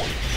Yeah.